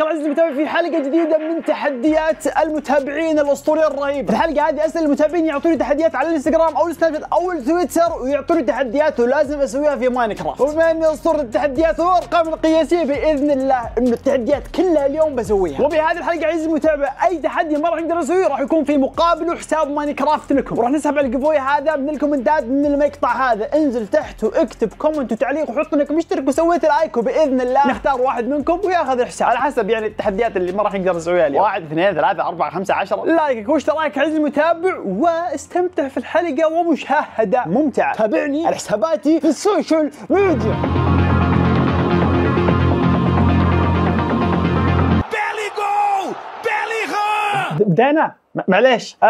الله عزيزي المتابع في حلقة جديدة من تحديات المتابعين الأسطورية الرهيبة. في الحلقة هذه اسال المتابعين يعطوني تحديات على الإنستغرام أو السناب أو التويتر ويعطوني تحديات ولازم أسويها في ماينكرافت. وبما أني أسطورة التحديات والارقام القياسية بإذن الله انه التحديات كلها اليوم بسويها. وبهذه الحلقة عزيزي المتابع أي تحدي ما راح نقدر نسويه راح يكون في مقابله حساب ماينكرافت لكم. وراح نسحب على ال giveaway هذا من ال commentات من المقطع هذا. انزل تحت واكتب comment وتعليق وحط انك مشترك وسويت like وبإذن الله نختار واحد منكم وياخذ الحساب. على حسب يعني التحديات اللي ما راح نقدر نسويها اليوم. واحد اثنين ثلاثة أربعة خمسة عشرة. likeك واشتراك عزيزي المتابع؟ واستمتع في الحلقة ومشاهدة ممتعة. تابعني على حساباتي في ال social ميديا! بدينا معليش. آه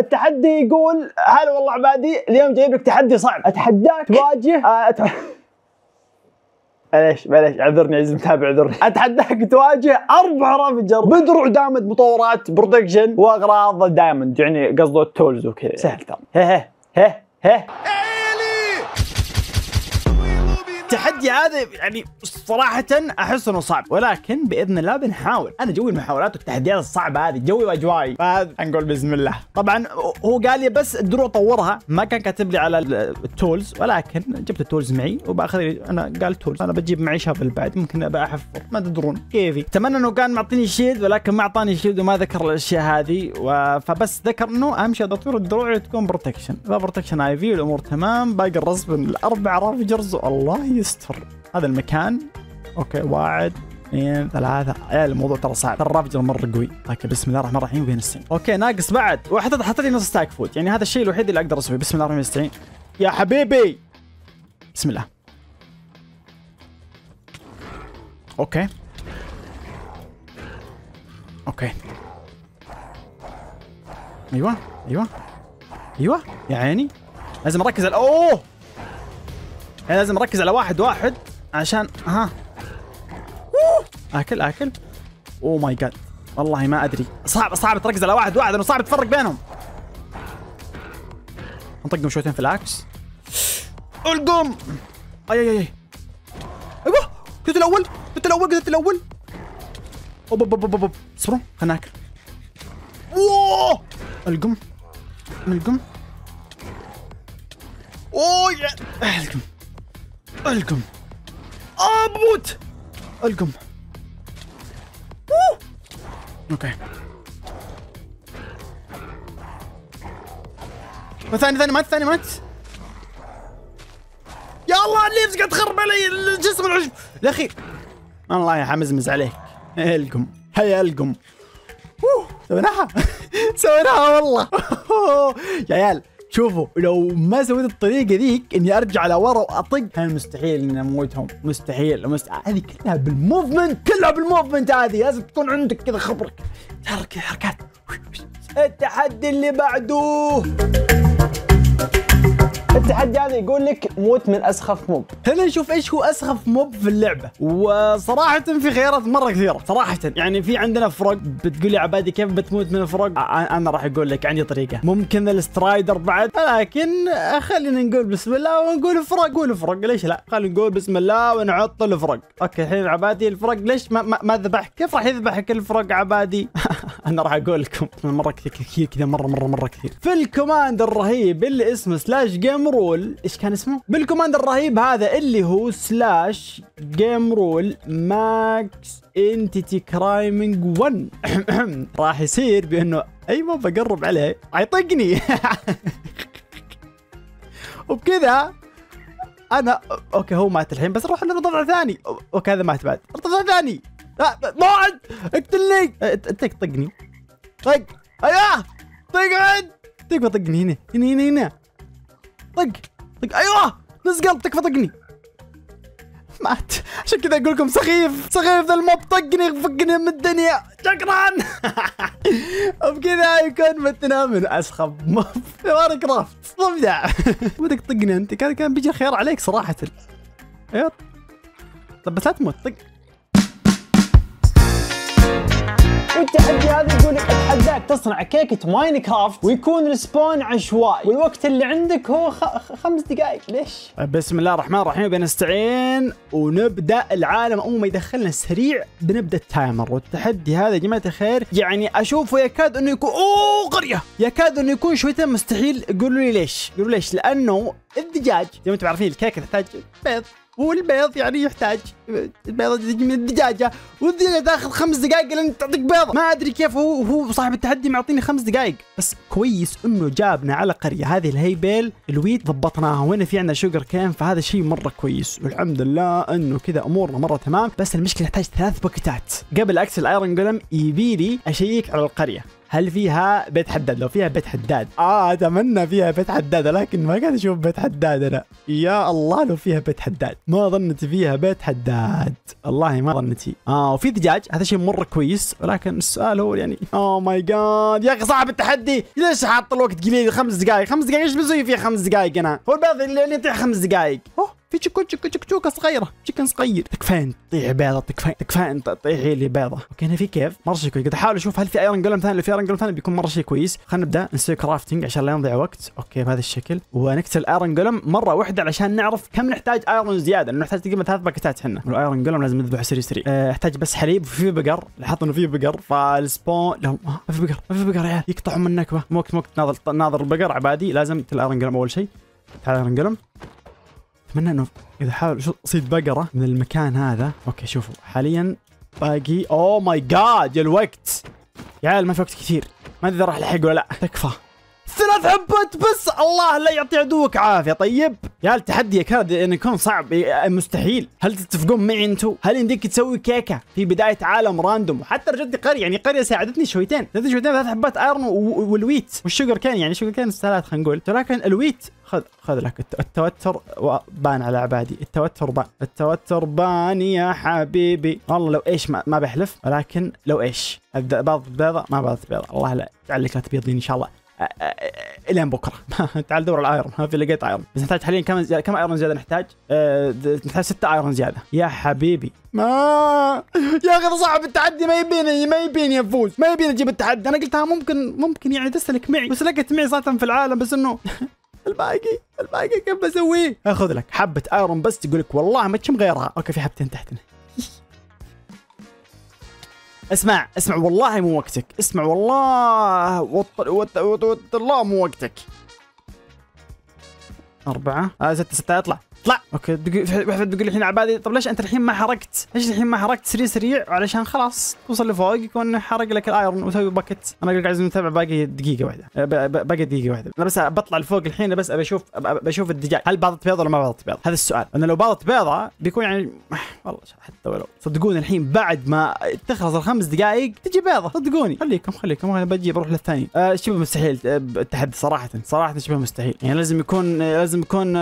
التحدي يقول هلا والله عبادي اليوم جايب لك تحدي صعب. أتحداك؟ تواجه أت... معليش معليش اعذرني عزيزي المتابع اعذرني. أتحداك تواجه أربع ravager بدروع diamond مطورات protection وأغراض diamond يعني قصده ال tools وكذا. سهل ترى. هه هه هه! التحدي هذا يعني صراحة أحس إنه صعب. ولكن بإذن الله بنحاول، أنا جوي المحاولات والتحديات الصعبة هذه. جوي وأجوائي، فهذا نقول بسم الله. طبعا هو قال لي بس الدروع طورها. ما كان كاتب لي على ال- ال tools. ولكن جبت ال tools معي وباخذ أنا قال tools. أنا بجيب معي shovel بعد ممكن أبقى أحفظ. ما تدرون كيفي. أتمنى إنه كان معطيني shield ولكن ما أعطاني shield وما ذكر الأشياء هذه. و... فبس ذكر إنه أهم شيء تطوير الدروع تكون protection، ف protection IV والأمور تمام باقي الرسم الأربع ravagers. والله يستر. هذا المكان. okay واحد اثنين ثلاثة. يا الموضوع ترى صعب. ترى ال ravager مرة قوي. okay بسم الله الرحمن الرحيم وين السيف؟ okay ناقص بعد. وحطيت حطيت لي نص stack food يعني هذا الشيء الوحيد اللي أقدر أسويه. بسم الله الرحمن الرحيم. يا حبيبي! بسم الله. okay. okay. أيوه أيوه. أيوه. يا عيني. لازم أركز أوه! يعني لازم أركز على واحد واحد عشان ها. آكل آكل. oh my god والله ما أدري. صعب صعب تركز على واحد واحد لأنه صعب تفرق بينهم. أنطقهم شويتين في ال axe ألقم. أي أي أي. أيوه. قلت الأول قلت الأول قلت الأول. أوب أوب أوب أوب اصبروا خلنا ناكل. اوه ألقم. ألقم. اوه يا ألقم. القم آه بموت. القم. أوكي. ثاني ثاني مات ثاني مات. يا الله الليفز قاعد تخرب علي الجسم العشب الاخير الله يا حمزمز عليك. القم هيا القم سويناها. سويناها والله. يا عيال. شوفوا لو ما سويت الطريقة ذيك إني أرجع لورا وأطق. كان مستحيل إني أموتهم. مستحيل. مستحيل هذه كلها بال movement كلها بال movement هذه. لازم تكون عندك كذا خبره تحرك كذا حركات. التحدي اللي بعده. التحدي هذا يقول لك موت من أسخف mob. خلينا نشوف إيش هو أسخف mob في اللعبة. وصراحة في خيارات مرة كثيرة صراحة. يعني في عندنا frog بتقول لي عبادي كيف بتموت من ال frog أنا راح أقول لك عندي طريقة. ممكن ال strider بعد لكن خلينا نقول بسم الله ونقول frog قول frog ليش لا؟ خلينا نقول بسم الله ونحط ال frog okay الحين عبادي ال frog ليش ما, ما, ما ذبح كيف راح يذبحك ال frog عبادي؟ أنا راح أقول لكم مرة كثير كذا مره مره مرة كثير. في ال command الرهيب اللي اسمه slash game rule إيش كان اسمه؟ بال command الرهيب هذا اللي هو slash game rule max entity cramming 1 راح يصير بأنه أي ما بقرب عليه حيطقني وبكذا أنا okay هو مات الحين بس نروح للضلع ثاني. okay هذا مات بعد. ضلع ثاني. بعد اقتلني انت طقني. طق! أيوه! طق بعد تكفى طقني هنا هنا هنا هنا. طق! طق! أيوه! نزل قلب تكفى طقني. مات عشان كذا أقول لكم سخيف! سخيف ذا ال mob طقني فقني من الدنيا. شكرا! وبكذا يكون متنا من أسخف mob في ماين كرافت مبدع ودك طقني أنت. كان كان بيجي خيار عليك صراحة. أيوه طب بس لا تموت. طق! والتحدي هذا يقول لك اتحداك تصنع كيكة ماينكرافت ويكون ال spawn عشوائي. والوقت اللي عندك هو. خ- خمس دقائق ليش؟ بسم الله الرحمن الرحيم. بنستعين ونبدأ العالم. أول ما يدخلنا سريع بنبدأ ال timer. والتحدي هذا يا جماعة الخير يعني أشوفه يكاد أنه يكون أوه قرية! يكاد أنه يكون شويتين مستحيل. قولوا لي ليش؟ قولوا ليش؟ لأنه الدجاج زي ما أنتم عارفين الكيكة تحتاج بيض. والبيض يعني يحتاج البيض يجي من الدجاجة والدجاجة تاخذ خمس دقائق لين تعطيك بيضه ما أدري كيف هو هو صاحب التحدي معطيني خمس دقائق بس كويس إنه جابنا على قرية هذه ال hay bale ال wheat ضبطناها وهنا في عندنا sugar cane فهذا شيء مرة كويس. والحمد لله إنه كذا أمورنا مرة تمام. بس المشكلة نحتاج ثلاث باكيتات قبل إكس ال iron golem يبي لي أشيك على القرية. هل فيها بيت حداد؟ لو فيها بيت حداد. آه أتمنى فيها بيت حداد لكن ما قاعد أشوف بيت حداد أنا. يا الله لو فيها بيت حداد. ما ظنتي فيها بيت حداد. والله ما ظنتي آه وفي دجاج. هذا شيء مرة كويس ولكن السؤال هو يعني oh my god يا أخي صاحب التحدي. ليش حاط الوقت قليل خمس دقائق خمس دقائق إيش بسوي فيها خمس دقائق أنا؟ هو البيض اللي يطيح خمس دقائق أوه. في تشكو تشكو تشكوكه صغيرة. chicken صغير. تكفين. تطيح بيضة تكفين. تكفين. تطيحي لي بيضة. okay هنا في cave. مرة شيء كويس. قاعد أحاول أشوف هل في iron golem ثاني لو في iron golem ثاني بيكون مرة شيء كويس. خلينا نبدأ. نسوي crafting عشان لا نضيع وقت. okay بهذا الشكل. ونقتل iron golem مرة واحدة علشان نعرف كم نحتاج iron زيادة. لأنه نحتاج تقريبا ثلاث باكيتات إحنا. وال iron golem لازم نذبحه سريع أه، احتاج بس حليب وفي بقر. لاحظت إنه في بقر. فالسبون. لا ما في بقر. ما في بقر يا عيال. يقطعوا من النكبة. مو وقت مو وقت ناظر ناظر البقر. عبادي. لازم تل ايرون جولم أول شيء تعال ايرون جولم أتمنى إنه إذا حاول شو- اصيد بقرة من المكان هذا. أوكي شوفوا. حاليا باقي اوه ماي جاد الوقت. يا عيال ما في وقت كثير. ما أدري راح الحق ولا لا. تكفى. ثلاث حبات بس. الله لا يعطي عدوك عافية. طيب. يا التحدي يكاد إن يكون صعب؟ إيه، مستحيل. هل تتفقون معي أنتم هل يمديك تسوي كيكة في بداية عالم random؟ وحتى رجعت قرية يعني قرية ساعدتني شويتين. ساعدتني شويتين ثلاث حبات iron و ال wheat. و ال sugar cane يعني sugar cane ثلاث خلينا نقول. ولكن ال wheat خذ خذ لك. الت- التوتر بان على عبادي. التوتر بان التوتر بان يا حبيبي. والله لو إيش ما, ما بحلف ولكن لو إيش. بعض بيضة ما بعض بيضة. الله لا لعلك لا تبيضين إن شاء الله. الين بكرة. تعال دور ال iron. ما في لقيت iron. بس نحتاج حاليا كم زي- كم iron زيادة نحتاج؟ أه نحتاج ستة iron زيادة. يا حبيبي. ما يا أخي صاحب التحدي ما يبيني ما يبيني افوز ما يبيني أجيب التحدي. أنا قلتها ممكن ممكن يعني تسلك معي. وسلكت معي صراحة في العالم بس إنه الباقي الباقي كيف بسويه؟ آخذ لك حبة iron بس تقول لك والله ما تشم غيرها. أوكي في حبتين تحتنا اسمع اسمع والله مو وقتك. اسمع والله وط... وط... وط... وط... الله مو وقتك. أربعة. آه ستة ستة اطلع اطلع أوكي واحد بيقول الحين عبادي طب ليش أنت الحين ما حركت؟ ليش الحين ما حركت سريع سريع علشان خلاص توصل لفوق يكون حرق لك ال iron وتسوي bucket أنا قاعد عايز نتابع باقي آه، ب- ب- باقي دقيقة واحدة. أنا بس بطلع لفوق الحين بس أبي أشوف بشوف الدجاج. هل باضت بيضة ولا ما باضت بيضة؟ هذا السؤال. أنا لو باضت بيضة بيكون يعني والله حتى ولو. صدقوني الحين بعد ما تخلص الخمس دقائق تجي بيضة. صدقوني. خليكم خليكم. أنا بجي بروح للثاني. آه شبه مستحيل. التحدي صراحة صراحة شبه مستحيل. يعني لازم يكون لازم يكون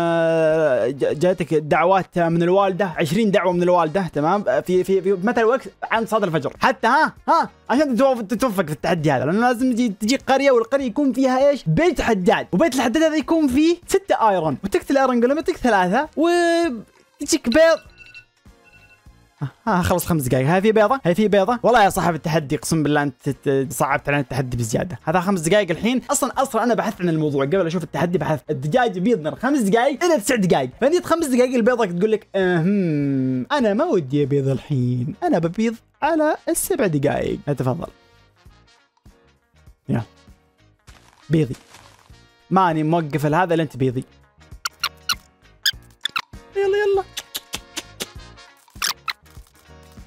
ج- جاتك دعوات من الوالدة 20 دعوة من الوالدة تمام؟ في في في متى الوقت عند صلاة الفجر. حتى ها ها عشان تتوف- تتوفق في التحدي هذا لأنه لازم تجي تجي قرية والقرية يكون فيها إيش؟ بيت حداد. وبيت الحداد هذا يكون فيه ستة أيرون. وتقتل أيرون قلم يعطيك ثلاثة وتجيك بيض. ها خلص خمس دقائق هاي في بيضة هاي في بيضة. والله يا صاحب التحدي اقسم بالله أنت صعبت علينا التحدي بزيادة. هذا خمس دقائق الحين. أصلا أصلا أنا بحثت عن الموضوع. قبل أشوف التحدي بحثت. الدجاج يبيض من خمس دقائق إلى تسع دقائق فانت خمس دقائق البيضة تقول لك أهم أنا ما ودي أبيض الحين. أنا ببيض على السبع دقائق تفضل. يلا بيضي. ماني موقف هذا لين تبيضي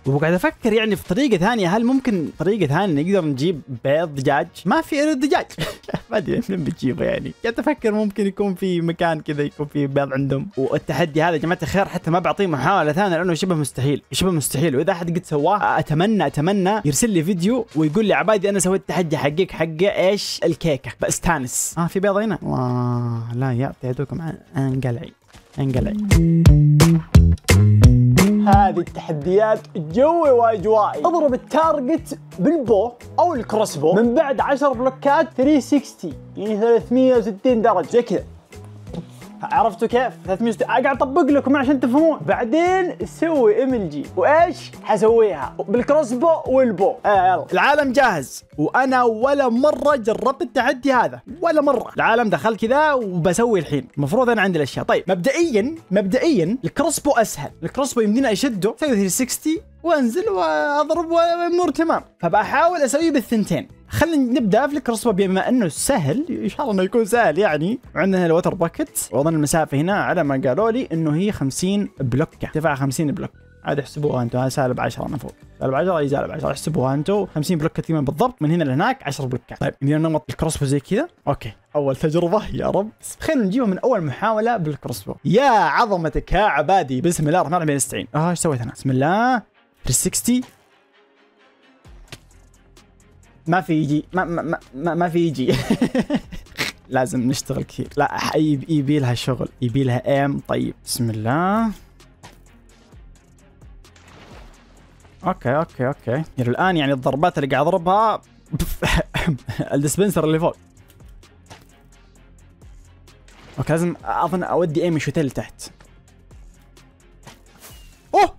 وقاعد أفكر يعني في طريقة ثانية هل ممكن طريقة ثانية نقدر نجيب بيض دجاج؟ ما في إلا دجاج ما أدري من بتجيبه يعني. قاعد أفكر ممكن يكون في مكان كذا يكون في بيض عندهم. والتحدي هذا يا جماعة الخير حتى ما بعطيه محاولة ثانية لأنه شبه مستحيل شبه مستحيل. وإذا أحد قد سواه اتمنى أتمنى يرسل لي فيديو ويقول لي عبادي أنا سويت التحدي حقك حق إيش؟ الكيكة. بستانس آه في بيض هنا. الله لا يعطي عدوكم أنقلعي. أنقلعي. هذه التحديات جوي واجوائي أضرب التارجت بالبو أو الكروسبو. من بعد 10 بلوكات 360 يعني 360 درجة. زي كذا عرفتوا كيف؟ 360 قاعد أطبق لكم عشان تفهمون. بعدين سوي MLG. وإيش حسويها؟ ب ال crossbow و ال bow. آه يلا. العالم جاهز. وأنا ولا مرة جربت التحدي هذا ولا مرة. العالم دخل كذا وبسوي الحين. المفروض أنا عندي الأشياء. طيب مبدئيا مبدئيا ال crossbow أسهل. ال crossbow يمدينا أشده أسوي 360 وأنزل وأضرب والامور تمام. فبحاول اسويه بالثنتين. خلينا نبدأ في ال crossbow. بما أنه سهل إن شاء الله إنه يكون سهل يعني وعندنا ال water bucket وأظن المسافة هنا على ما قالوا لي إنه هي 50 بلوكة. ارتفاع 50 block عاد احسبوها أنتم هذا سالب 10 المفروض سالب 10 اي سالب 10 احسبوها أنتم 50 بلوكه تقريبا بالضبط. من هنا لهناك 10 بلوكات. طيب بدينا نمط ال crossbow زي كذا. أوكي. أول تجربة. يا رب. خلينا نجيبها من أول محاولة ب ال crossbow. يا عظمتك يا عبادي. بسم الله الرحمن الرحيم. نستعين آه إيش سويت أنا؟ بسم الله. 360 ما في يجي. ما ما ما, ما في يجي. لازم نشتغل كثير. لا يبي لها شغل. يبي لها aim طيب. بسم الله. أوكي أوكي أوكي. يعني الآن يعني الضربات اللي قاعد أضربها ال dispenser اللي فوق. أوكي لازم أظن أودي aim ي شوتين لتحت. أوه!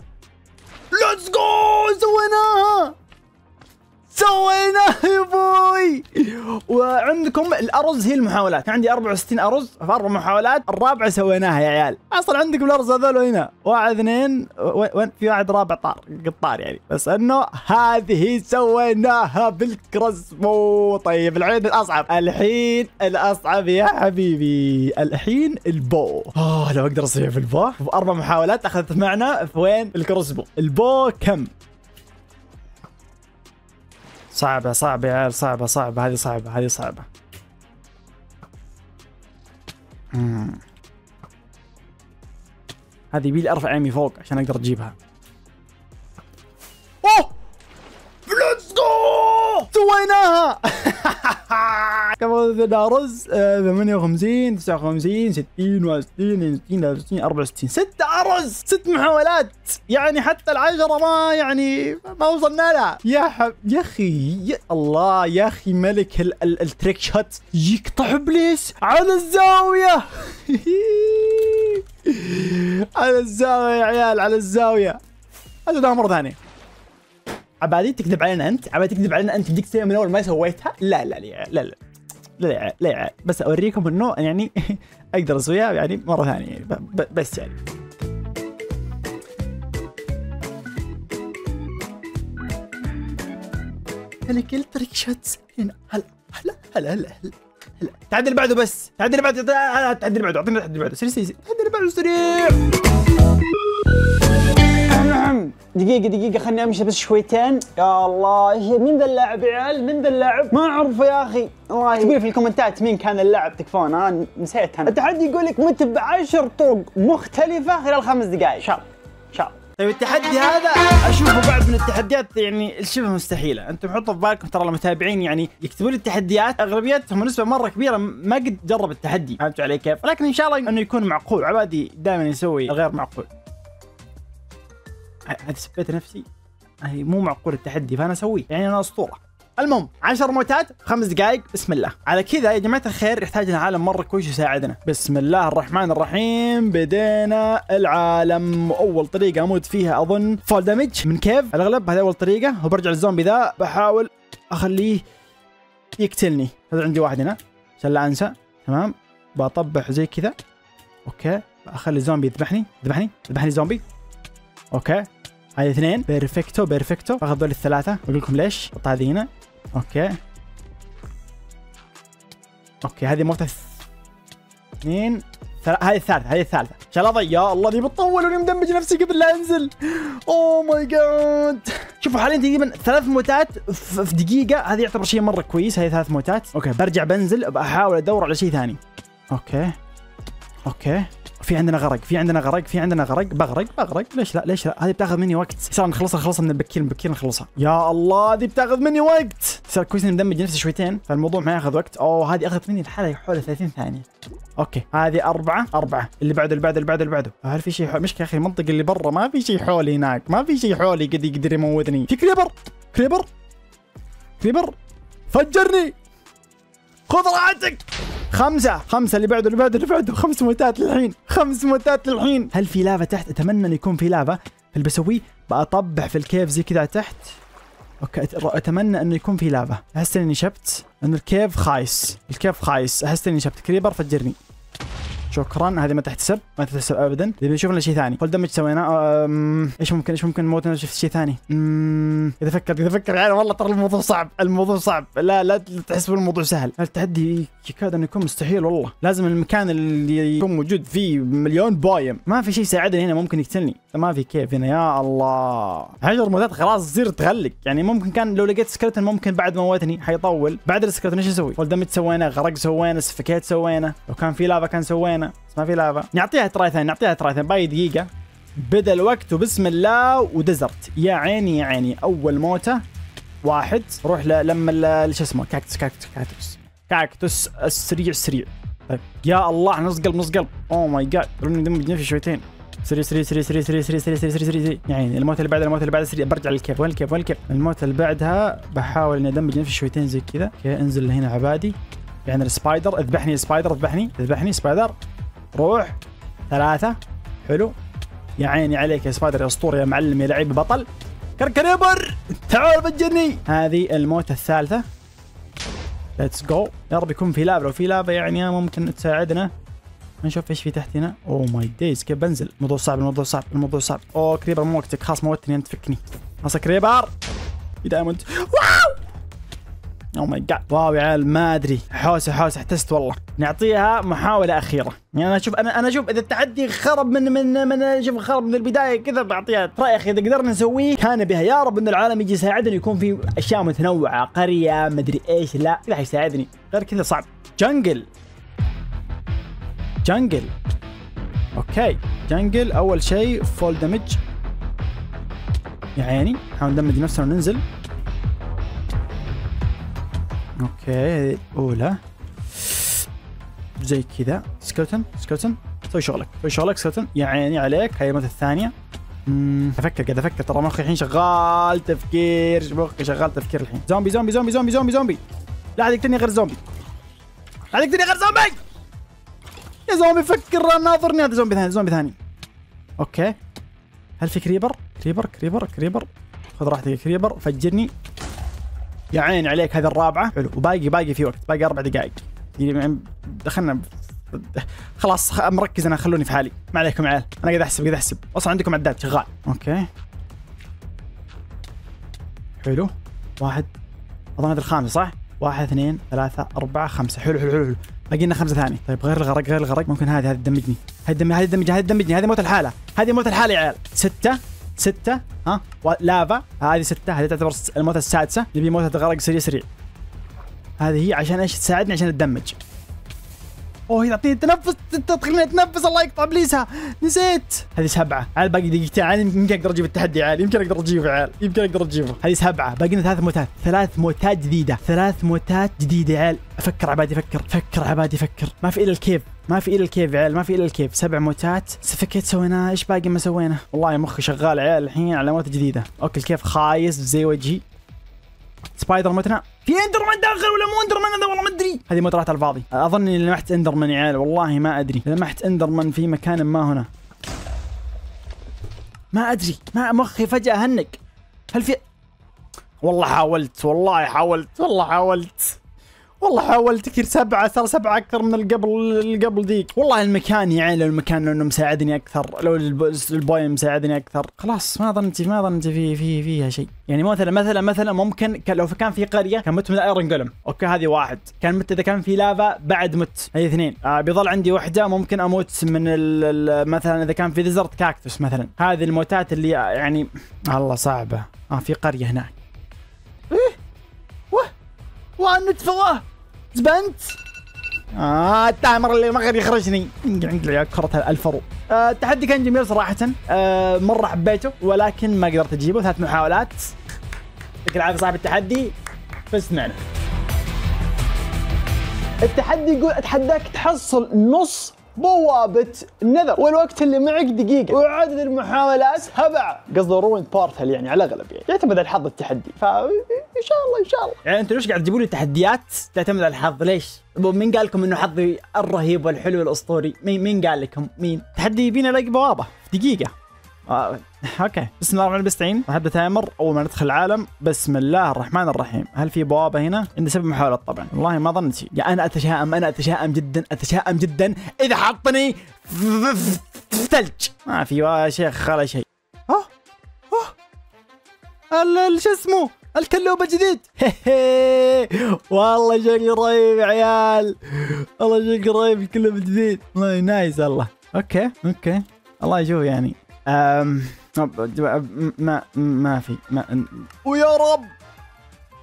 سويناها يا بوي. وعندكم ال arrows هي المحاولات. عندي 64 arrows في أربع محاولات. الرابعة سويناها يا عيال. أصلا عندكم ال arrows هذول هنا. واحد اثنين وين في واحد رابع طار قطار يعني. بس إنه هذه سويناها ب ال crossbow. طيب الحين الأصعب. الحين الأصعب يا حبيبي. الحين ال bow. اوه لو أقدر اسويها في ال bow. في أربع محاولات أخذت معنا. في وين؟ ال crossbow ال bow كم؟ صعبة صعبة يا عيال صعبة صعبة هذه صعبة هذه صعبة. هذه يبي لي ارفع عيني فوق عشان أقدر أجيبها كم اخذنا رز آه، 58 59 60 61 62 63 64 ست أرز ست محاولات. يعني حتى العشرة ما يعني ما وصلنا لها. يا حب يا أخي يا الله يا أخي ملك ال ال التريك شوت يقطع ابليس على الزاوية. على الزاوية يا عيال على الزاوية. هذا مرة ثانية. عبادي تكذب علينا أنت؟ عبادي تكذب علينا أنت؟ بديك تسويها من أول ما سويتها؟ لا لا لا لا لا. لا لا, بس أوريكم إنه يعني أقدر اسويها يعني مرة ثانية يعني بس يعني. ملك ال trick shots هنا. هلا هلا هلا هلا هلا هلا. التحدي اللي بعده بس. التحدي اللي بعده التحدي اللي بعده اعطيني التحدي اللي بعده سريع سريع اللي بعده سريع دقيقة دقيقة خليني أمشي بس شويتين. يا الله مين ذا اللاعب؟ يا عيال مين ذا اللاعب؟ ما اعرفه يا أخي. الله تقول في الكومنتات مين كان اللاعب؟ تكفون أنا نسيت أنا. التحدي يقول لك مت بعشر طرق مختلفة خلال خمس دقائق. شاء شاء طيب التحدي هذا أشوفه بعد من التحديات يعني شبه مستحيلة، أنتم حطوا في بالكم ترى المتابعين يعني يكتبوا لي التحديات. أغلبيتهم نسبة مرة كبيرة ما قد جرب التحدي، فهمت علي كيف؟ ولكن إن شاء الله إنه يكون معقول، عبادي دائما يسوي الغير معقول. ه- هذه سبيت نفسي. هي مو معقول التحدي فأنا أسويه، يعني أنا أسطورة. المهم 10 موتات خمس دقائق بسم الله. على كذا يا جماعة الخير يحتاج لنا عالم مرة كويس يساعدنا. بسم الله الرحمن الرحيم. بدينا العالم. أول طريقة أموت فيها أظن fall damage من كيف؟ الأغلب هذه أول طريقة. وبرجع الزومبي ذا. بحاول أخليه يقتلني. هذا عندي واحد هنا. عشان لا أنسى. تمام؟ بطيح زي كذا. okay. اخلي الزومبي يذبحني. يذبحني. يذبحني زومبي okay. هذه اثنين. perfecto perfecto. أخذ ذول الثلاثة. أقول لكم ليش. حط هذه هنا. okay. okay هذه موتة اثنين. ثل... هذه الثالثة هذه الثالثة. عشان لا اضيع يا الله دي بتطول وني مدمج نفسي قبل لا انزل oh my God شوفوا حاليا تقريبا ثلاث موتات في دقيقة. هذه يعتبر شيء مرة كويس هذه ثلاث موتات. okay برجع بنزل بحاول أدور على شيء ثاني. okay. okay. في عندنا غرق في عندنا غرق في عندنا غرق بغرق بغرق. ليش لا؟ ليش لا؟ هذه بتاخذ مني وقت. صار نخلصها نخلصها من البكير البكير نخلصها. يا الله هذه بتاخذ مني وقت. صار كويس إني مدمج نفسي شويتين. فالموضوع ما ياخذ وقت. أوه هذه أخذت مني الحالة حوالي 30 ثانية. okay هذه أربعة أربعة. اللي بعده اللي بعده اللي بعده اللي بعده. هل في شيء حولي مشكلة يا أخي المنطقة اللي برا ما في شيء حولي هناك. ما في شيء حولي قد يقدر يموتني. في creeper creeper creeper. فجرني. خذ راحتك. خمسة. خمسة اللي بعده اللي بعده اللي بعده. خمس موتات للحين. خمس موتات للحين. هل في لافا تحت؟ أتمنى انه يكون في لافا اللي بسويه بطيح في ال cave زي كذا تحت. okay أتمنى انه يكون في لافا أحس إني شبت. انه ال cave خايس. ال cave خايس. أحس إني شبت. creeper فجرني. شكرا. هذه ما تحتسب ما تحتسب ابدا. بنشوف لنا شيء ثاني؟ fall damage سويناه أم، إيش ممكن إيش ممكن موتنا شفت شيء ثاني؟ إذا فكر إذا فكر يعني والله ترى الموضوع صعب الموضوع صعب. لا لا تحسبوا الموضوع سهل. التحدي يكاد انه يكون مستحيل؟ والله. لازم المكان اللي يكون موجود فيه مليون biome. ما في شيء يساعدني هنا ممكن يقتلني. ما في cave هنا يا الله. عشر موتات خلاص تصير تغلق. يعني ممكن كان لو لقيت skeleton ممكن بعد ما موتني حيطول. بعد ال skeleton إيش أسوي؟ fall damage سوينا غرق سوينا suffocate سوينا. لو كان في لافا كان سوينا. بس ما في لافا نعطيها try ثاني نعطيها try ثاني. باقي دقيقة. بدا الوقت وبسم الله و desert يا عيني يا عيني. أول موتة. واحد. روح لما شو اسمه؟ cactus cactus cactus cactus السريع السريع طيب. يا الله نص قلب نص قلب oh my God خلوني دمج نفسي شويتين. سريع سريع سريع سريع سريع سريع سريع سريع سريع سريع. يعني الموت اللي بعدها الموت اللي بعدها برجع لل cave. وين ال cave؟ وين ال cave؟ الموت اللي بعدها بحاول إني ادمج نفسي شويتين زي كذا. okay انزل هنا عبادي. يعني ال spider. اذبحني ال spider. اذبحني اذبحني spider. روح. ثلاثة. حلو. يا عيني عليك يا spider يا اسطوري يا معلم يا لعيب بطل ك creeper. تعال بتجني هذه الموتة الثالثة. let's go يا رب يكون في لافا لو في لافا يعني ممكن تساعدنا. نشوف إيش في تحت هنا oh my days كيف بنزل؟ الموضوع صعب الموضوع صعب الموضوع صعب. oh creeper مو وقتك. خلاص موتني انت فكني. خلاص creeper. diamond wow! oh my God wow يا عيال ما أدري. حوسة حوسة احتسبت والله. نعطيها محاولة أخيرة. يعني أنا أشوف أنا أنا أشوف إذا التحدي خرب من من من شوف خرب من البداية كذا بعطيها try يا أخي إذا قدرنا نسويه كان بها. يا رب إن العالم يجي يساعدني يكون في أشياء متنوعة قرية مدري إيش. لا كذا حيساعدني. غير كذا صعب. jungle. jungle. okay. jungle أول شيء fall damage يا عيني. نحاول ندمج نفسنا وننزل. okay الاولى زي كذا. skeleton skeleton. سوي شغلك سوي شغلك skeleton. يا عيني عليك هاي الموتة الثانية؟ امم أفكر قاعد أفكر ترى مخي الحين شغال تفكير. مخي شغال تفكير الحين. زومبي زومبي زومبي زومبي زومبي زومبي. لا حد يقتلني غير زومبي. لا حد يقتلني غير زومبي. يا زومبي فكر ناظرني هذا زومبي ثاني زومبي ثاني. okay. هل في creeper؟ creeper creeper creeper. خذ راحتك creeper. فجرني. يا عيني عليك هذه الرابعة. حلو. وباقي باقي في وقت. باقي أربع دقائق. يعني دخلنا خلاص مركز أنا خلوني في حالي. ما عليكم يا عيال. أنا قاعد أحسب قاعد أحسب. أصلا عندكم عداد شغال. okay. حلو. واحد. أظن هذا الخامس صح؟ واحد اثنين ثلاثة أربعة خمسة. حلو حلو حلو حلو. باقي لنا خمسة ثانية. طيب غير الغرق غير الغرق. ممكن هذه هذه تدمجني. هذه تدمج هذه تدمج هذه تدمجني هذه موت الحالة. هذه موت الحالة يا عيال. ستة. ستة ها؟ لافا هذه ستة هذه تعتبر الموتة السادسة. نبي موتة غرق سريع سريع. هذه هي عشان إيش؟ تساعدني عشان اتدمج أوه هي تعطيني تنفس تدخلني اتنفس الله يقطع إبليسها. نسيت. هذه سبعة. عيال باقي دقيقتين. عيال يمكن أقدر أجيب التحدي يا عيال يمكن أقدر اجيبه يا عيال يمكن أقدر أجيبه. هذه سبعة. باقي لنا ثلاث موتات. ثلاث موتات جديدة. ثلاث موتات جديدة يا عيال أفكر عبادي فكر فكر عبادي فكر ما في إلا الكيف. ما في إلا ال cave يا عيال ما في إلا ال cave. سبع موتات. suffocate سويناه إيش باقي ما سوينا؟ والله مخي شغال يا عيال الحين على موت جديدة. okay ال cave خايس. زي وجهي. spider متنا في Enderman داخل ولا مو Enderman هذا؟ والله ما أدري. هذه على الفاضي. أظن إني لمحت Enderman يا عيال. والله ما أدري. لمحت Enderman في مكان ما هنا. ما أدري. ما مخي فجأة هنق هل في والله حاولت والله حاولت والله حاولت. والله حاولت كثير سبعة صار سبعة أكثر من القبل القبل ذيك. والله المكان يا لو المكان لو إنه مساعدني أكثر لو ال b- ال biome مساعدني أكثر. خلاص ما ظنيت ما ظنيت في في فيها شيء. يعني مثلا مثلا مثلا ممكن كان لو كان في قرية كان مت من iron golem okay هذه واحد. كان مت إذا كان في لافا بعد مت. هذه اثنين. آه بيظل عندي واحدة ممكن أموت من مثلا إذا كان في desert cactus مثلا. هذه الموتات اللي يعني الله صعبة. آه في قرية هناك. إيه؟ واه! والنتفة زبنت آه التايمر اللي ما غير يخرجني. عندي يا كرة الفرو آه التحدي كان جميل صراحة. آه مرة حبيته ولكن ما قدرت أجيبه. ثلاث محاولات. يعطيك العافية صاحب التحدي. بس معنا. التحدي يقول أتحداك تحصل نص بوابة النذر والوقت اللي معك دقيقة وعدد المحاولات سبعة قصده روينت بورتال يعني على الأغلب يعني يعتمد على حظ التحدي ف إن شاء الله إن شاء الله يعني أنتوا ليش قاعد تجيبوا لي تحديات تعتمد على الحظ ليش؟ مين قال لكم إنه حظي الرهيب والحلو والأسطوري؟ مين مين قال لكم؟ مين؟ تحدي يبينا الاقي بوابة في دقيقة آه. okay. بسم الله الرحمن الرحيم. راح ابدا timer أول ما ندخل العالم. بسم الله الرحمن الرحيم. هل في بوابة هنا؟ عندي سبع محاولات طبعا. والله ما ظنيت شيء. يا أنا اتشائم أنا اتشائم جدا اتشائم جدا. إذا حطني في- ثلج ما في يا شيخ ولا شيء. آه ال- شو اسمه؟ الكلوبة جديد. والله شكل رهيب يا عيال. والله شكل رهيب الكلوبة جديد. والله نايس والله. أوكي أوكي. الله يشوف يعني. أم. ما ما في ما ويا رب!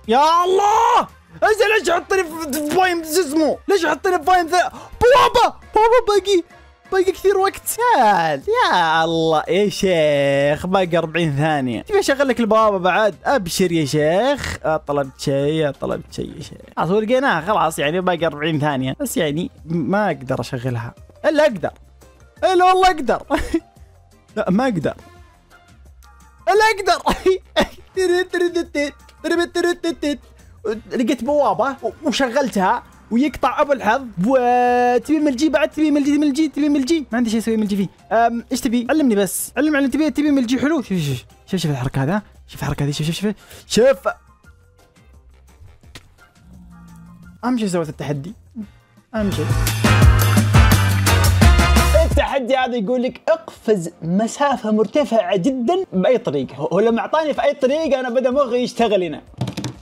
يا الله! إيش ليش حطني في فايم شو اسمه؟ ليش حطني في فايم ذا؟ بوابة! بوابة باقي باقي كثير وقت. يا يا الله. يا شيخ باقي 40 ثانية. تبي أشغل لك البوابة بعد؟ أبشر يا شيخ. طلبت شيء طلبت شيء يا شيخ. خلاص لقيناها خلاص يعني باقي 40 ثانية. بس يعني ما أقدر أشغلها. إلا أقدر. إلا والله أقدر. لا ما أقدر. الا أقدر. لقيت بوابة وشغلتها ويقطع أبو الحظ. وتبي ملجي بعد؟ تبي ملجي ملجي تبي ملجي ما عندي شيء أسوي ملجي فيه. أم إيش تبي؟ علمني بس. علم علم تبي تبي ملجي حلو؟ شوف شوف شوف. شوف الحركة هذا. شوف الحركة هذه. شوف شوف شوف. شوف. أهم شيء سويت التحدي. أهم شيء التحدي هذا يقول لك اقفز مسافة مرتفعة جدا بأي طريقة. هو لما أعطاني في أي طريقة أنا بدأ مخي يشتغل هنا.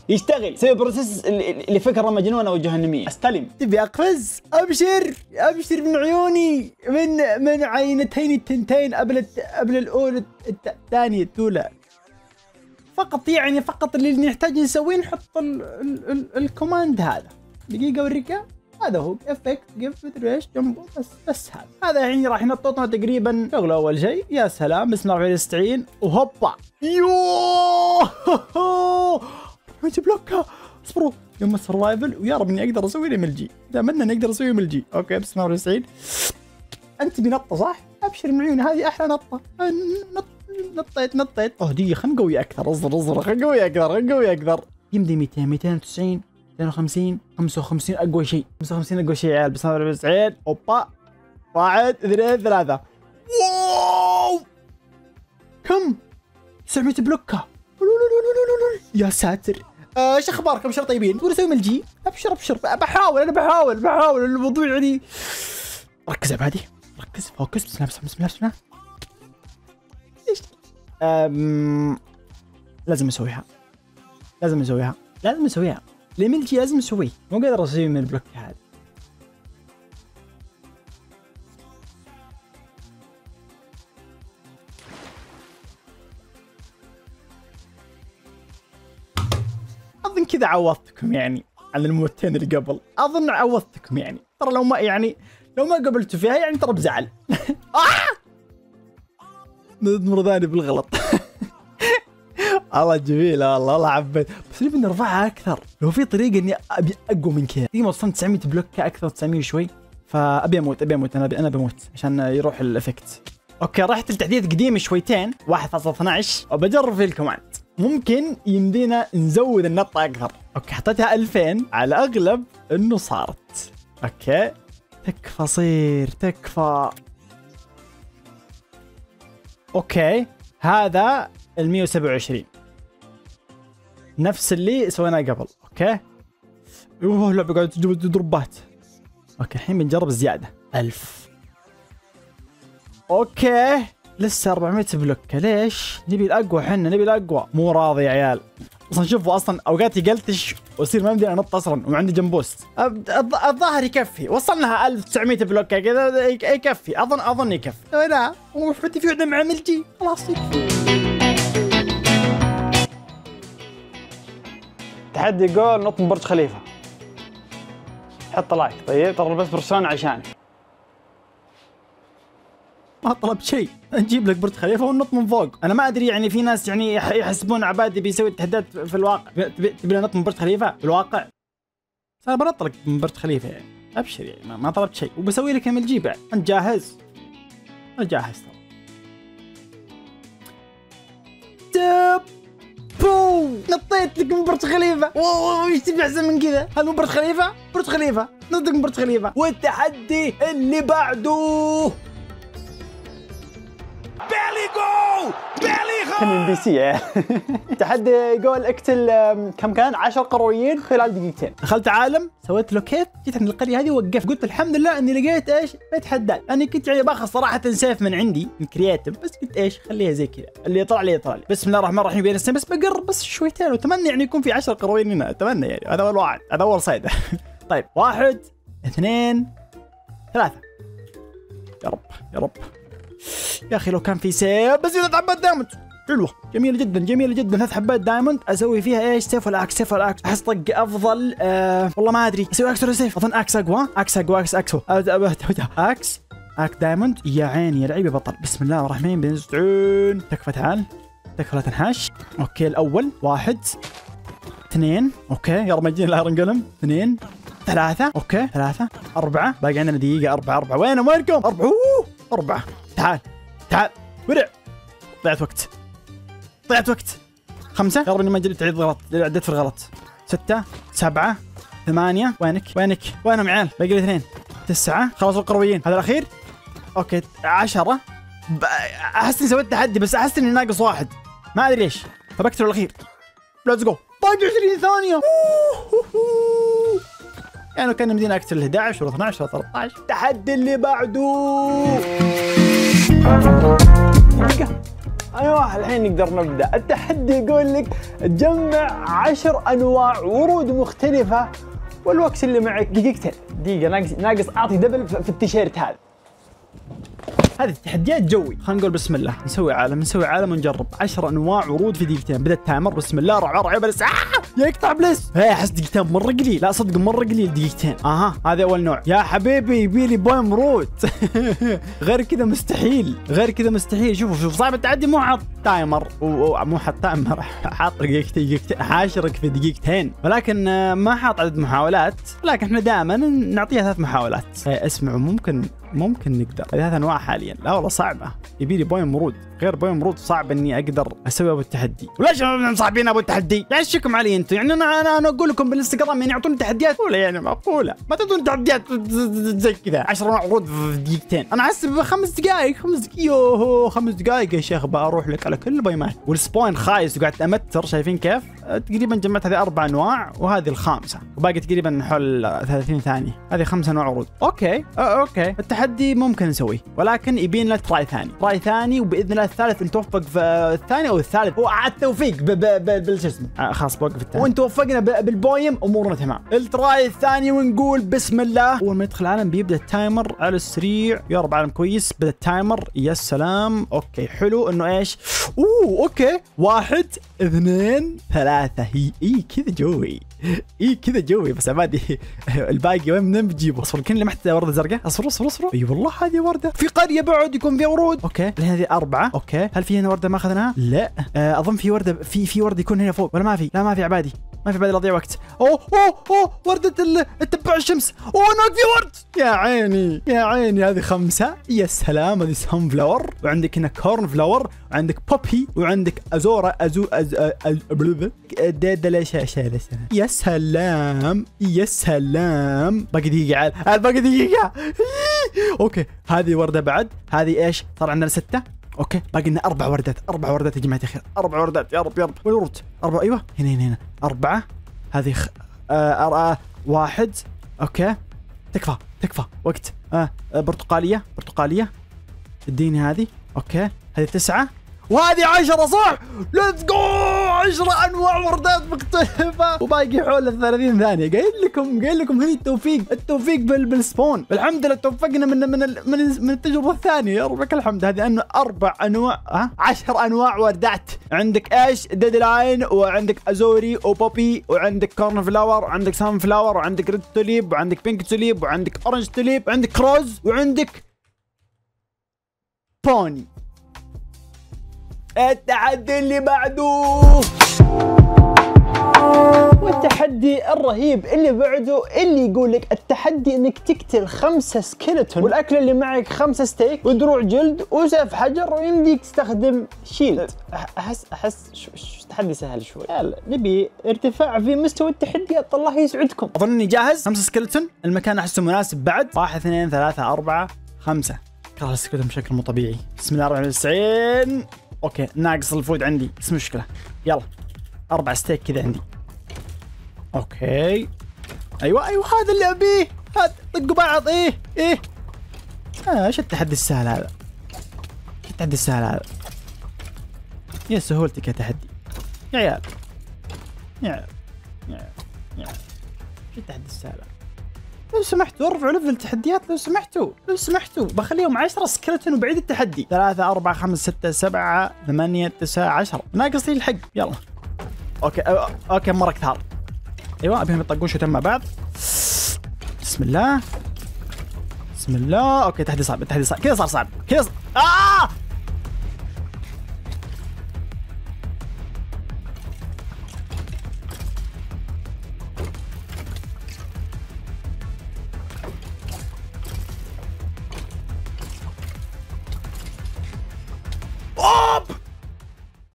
يشتغل. سوي process ل- لفكرة مجنونة وجهنمية. أستلم. تبي أقفز؟ أبشر. أبشر من عيوني. من من عينتين التنتين قبل. قبل الاولى الثانية الأولى. فقط يعني فقط اللي نحتاج نسويه نحط ال... ال... ال... الكوماند هذا. دقيقة أوريك. هذا هو افكت جيف مدري جنبه بس بس هذا. هذا يعني راح ينططنا تقريبا. شغله أول شيء. يا سلام بسم الله الرحمن الرحيم وهوبا يوه ميت بلوكا اصبروا. يوم السرفايفل ويا رب إني أقدر أسوي لي ملجي. دام إني أقدر أسوي ملجي. أوكي بسم الله الرحمن الرحيم أنت بنطة صح؟ أبشر من عيوني. هذه أحلى نطة. نط نطيت نطيت. أوه دقيقة خلينا نقوي أكثر. اصبر اصبر خلينا نقوي أكثر خلينا نقوي أكثر. يمدي 200 290 250 55 أقوى شيء. 55 أقوى شيء يا عيال الرحمن الرحيم. أوبا واحد اثنين ثلاثة. واو! كم؟ 900 بلوكة. يا ساتر. آه، إيش اخباركم شر طيبين؟ تقول أسوي ملجي؟ ابشر ابشر بحاول أنا بحاول بحاول الموضوع يعني ركز عبادي ركز focus. بسم الله بسم الله بسم الله. إيش؟ أم... لازم أسويها. لازم أسويها. لازم أسويها. ال MLG لازم اسويه مو قادر اسويه من ال block. هذا أظن كذا عوضتكم يعني عن الموتين اللي قبل. أظن عوضتكم يعني. ترى لو ما يعني لو ما قبلتوا فيها يعني ترى بزعل. آه! مره ثانية بالغلط. والله جميلة والله والله عبيت بس نبي نرفعها أكثر. لو في طريقة إني أبي أقوى من كذا. دي وصلت 900 بلوكة أكثر 900 شوي. فأبي أموت أبي أموت أنا أبي أنا بموت عشان يروح ال effect. okay رحت لتحديث قديم شويتين. 1.12 وبجرب فيه ال command ممكن يمدينا نزود النطة أكثر. okay حطيتها 2000 على أغلب إنه صارت. أوكي. تكفى صير تكفى. okay هذا ال 127 نفس اللي سويناه قبل okay؟ أوه اللعبة قاعدة تجيب دروبات okay الحين بنجرب زيادة. 1000 okay لسه 400 بلوكه ليش؟ نبي الأقوى حنا نبي الأقوى. مو راضي يا عيال. أصلا شوفوا أصلا أوقات يقلتش واصير ما يمديني انط أصلا وعندي جنبوست الظ- الظاهر يكفي. وصلنا 1900 بلوكه كذا يك- يكفي. اظن أظن يكفي. لا وحتى في واحدة مع ملجي. خلاص يكفي. تحدي جول نط من برج خليفة. حط لايك. طيب ترى بس برسون عشاني ما طلب شيء. نجيب لك برج خليفة وننط من فوق. أنا ما أدري يعني في ناس يعني يح- يحسبون عبادي بيسوي تحديات في الواقع. تبي ننط من برج خليفة؟ في الواقع. أنا بنط لك من برج خليفة. يعني أبشر يعني ما, طلبت شيء. وبسوي لك ام الجي بعد انت جاهز؟ أنا جاهز ترى بو! نطيت لك من برج خليفة. إيش تبي احسن من كذا. هذا برج خليفة؟ برج خليفة. نطيت من برج خليفة. والتحدي اللي بعده. Belly goal! Belly كان ام بي سي تحدي يقول اقتل كم كان؟ 10 قرويين خلال دقيقتين. دخلت عالم سويت له كيف جيت عند القريه هذه وقفت قلت الحمد لله إني لقيت إيش؟ بيت حداد أنا كنت يعني باخذ صراحة سيف من عندي من كرياتيف بس قلت إيش؟ خليها زي كذا. اللي يطلع لي يطلع لي. بسم الله الرحمن الرحيم. بين السنين بس بقرب بس شويتين. وأتمنى يعني يكون في 10 قرويين هنا. أتمنى يعني. هذا أول واحد. هذا أول صيد طيب واحد اثنين ثلاثة. يا رب يا رب. يا أخي لو كان في سيف بس ثلاث حبات diamond. حلوة. جميلة جدا جميلة جدا. ثلاث حبات diamond. أسوي فيها إيش؟ سيف ولا axe؟ سيف ولا axe؟ احس طق أفضل آه والله ما أدري. أسوي axe ولا سيف؟ أظن axe أقوى. axe أقوى axe axe. axe اك diamond. يا عيني يا لعيبة بطل. بسم الله الرحمن الرحيم. تكفى تعال. تكفى لا تنحاش. okay الأول. واحد. اثنين. okay رب ما يجيني ال iron golem اثنين. ثلاثة. okay ثلاثة. أربعة. باقي عندنا دقيقة. أربعة أربعة. وين وينكم؟ أربعة. أوه أربعة. تعال. تعال. ورع. ضيعت وقت. ضيعت وقت. خمسة. يا رب اني ما جريت عيد غلط. عديت في الغلط. ستة. سبعة. ثمانية. وينك؟ وينك؟ وينهم يا عيال؟ باقي لي اثنين. تسعة. خلاص القرويين. هذا الأخير. okay. عشرة. ب- أحس إني سويت تحدي بس أحس إني ناقص واحد. ما أدري ليش. فبكتب الأخير. let's go باقي 20 ثانية. يعني لو كان يمدينا اقتل 11 ولا 12 ولا 13 التحدي اللي بعده. أيوه الحين نقدر نبدأ. التحدي يقول لك تجمع عشر أنواع ورود مختلفة والوقت اللي معك دقيقتين. دقيقة ناقص ناقص أعطي double في التيشيرت هذا. هذه التحديات جوي. خلينا نقول بسم الله. نسوي عالم نسوي عالم ونجرب. 10 أنواع ورود في دقيقتين بدا ال timer بسم الله. رعب رعب. بس آه! يقطع please. هي أحس دقيقتين مرة قليل. لا صدق مرة قليل دقيقتين أها هذا أول نوع. يا حبيبي يبي لي biome ورود غير كذا مستحيل. غير كذا مستحيل. شوفوا شوف صاحب التحدي. مو حاط timer. مو حاط timer. حاط دقيقتين حاشرك في دقيقتين. ولكن آه، ما حاط عدد محاولات. لكن إحنا دائما نعطيها ثلاث محاولات. آه، اسمعوا ممكن ممكن نقدر. ثلاث أنواع حاليا. لا والله صعبة. يبي لي biome ورود. غير biome ورود صعب إني أقدر أسوي أبو التحدي. وليش مصاحبين أبو التحدي؟ يعني ايشكم علي أنتم؟ يعني أنا أنا أنا أقول لكم بالإنستغرام يعني يعطوني تحديات. معقوله يعني معقوله ما تعطوني تحديات زي كذا. 10 أنواع ورود في دقيقتين. أنا أحس بخمس دقائق خمس يوهو. خمس دقائق يا شيخ. بروح لك على كل بويمات وال spawn خايس. وقاعد أمتر. شايفين كيف؟ أه، تقريبا جمعت هذه أربع أنواع. وهذه الخامسة. وباقي تقريبا حول 30 ثانية. هذه خمس أنواع ورود okay. أه okay. التحدي ممكن نسويه ولكن يبين لنا try ثاني. try ثاني وبإذن الله الثالث نتوفق في الثاني أو الثالث. هو عاد توفيق ب- ب- ب- بالشو اسمه؟ آه خلاص بوقف الثاني وإن توفقنا بال biome أمورنا تمام. ال try الثاني ونقول بسم الله. أول ما يدخل العالم بيبدأ التايمر على السريع يا رب عالم كويس بدأ ال timer. يا سلام. okay حلو. إنه إيش؟ أوه okay. واحد اثنين ثلاثة. هي إي كذا جوي. اي كذا جوي بس عبادي الباقي وين منين بتجيبه أصفر كل اللي محت ورده زرقاء أصفر أصفر أصفر. أي والله هذه وردة. في قرية بعد يكون فيها ورود. okay. هذه أربعة؟ okay. هل في هنا وردة ما أخذناها؟ لا. آه أظن في وردة في في وردة يكون هنا فوق. ولا ما في؟ لا ما في عبادي. ما في بعد اضيع وقت. أوه أوه أوه ورده ال- التبع الشمس. أوه هناك في ورد. يا عيني يا عيني هذه خمسة. يا سلام هذه sunflower وعندك هنا cornflower وعندك poppy وعندك azure ازو ديدلا شاشة يا سلام يا سلام. باقي دقيقة عاد. باقي دقيقة. okay هذه وردة بعد. هذه إيش؟ صار عندنا ستة okay باقي لنا أربع وردات أربع وردات يا جماعة الخير. أربع وردات يا رب يا رب. وين ورد؟ أربع أيوه. هنا هنا هنا. أربعة. هذه خ... آه آه واحد. okay. تكفى تكفى. وقت. آه آه، برتقالية برتقالية. اديني هذه. okay. هذه تسعة. وهذه عشرة صح؟ let's go عشرة أنواع وردات مختلفة وباقي حول ال 30 ثانية. قايل لكم قايل لكم هني التوفيق. التوفيق بال بال spawn. الحمد لله توفقنا من من من, من التجربة الثانية. يا رب لك الحمد. هذه أنه أربع أنواع ها؟ 10 أنواع وردات. عندك إيش؟ dandelion وعندك azure و poppy وعندك cornflower وعندك sunflower وعندك red tulip وعندك pink tulip وعندك orange tulip وعندك rose وعندك peony التحدي اللي بعده. والتحدي التحدي الرهيب اللي بعده اللي يقول لك التحدي إنك تقتل خمسة skeleton. والأكل اللي معك خمسة ستيك ودروع جلد وسيف حجر ويمديك تستخدم shield. احس أحس شو- شو- تحدي سهل شوي. يلا نبي ارتفاع في مستوى التحديات الله يسعدكم. أظن إني جاهز. خمسة skeleton المكان أحسه مناسب. بعد. واحد اثنين ثلاثة أربعة خمسة. كره ال skeleton بشكل مو طبيعي. بسم الله الرحمن الرحيم. okay ناقص ال food عندي بس مشكلة. يلا أربع ستيك كذا عندي. okay. أيوه أيوه هذا اللي ابيه هذا طقوا بعض إيه إيه. آه، إيش التحدي السهل هذا؟ إيش التحدي السهل هذا؟ يا سهولتك يا تحدي. يا عيال. يا عيال. يا عيال. إيش التحدي السهل هذا؟ لو سمحتوا ارفعوا level التحديات لو سمحتوا لو سمحتوا. بخليهم 10 skeleton وبعيد التحدي. 3 4 5 6 7 8 9 10 ناقص لي الحق. يلا. okay okay مرة كثار. أيوه أبيهم يطقون شوتين مع بعض. بسم الله. بسم الله. أوكي تحدي صعب التحدي صعب. كذا صار صعب. كذا صار... آه!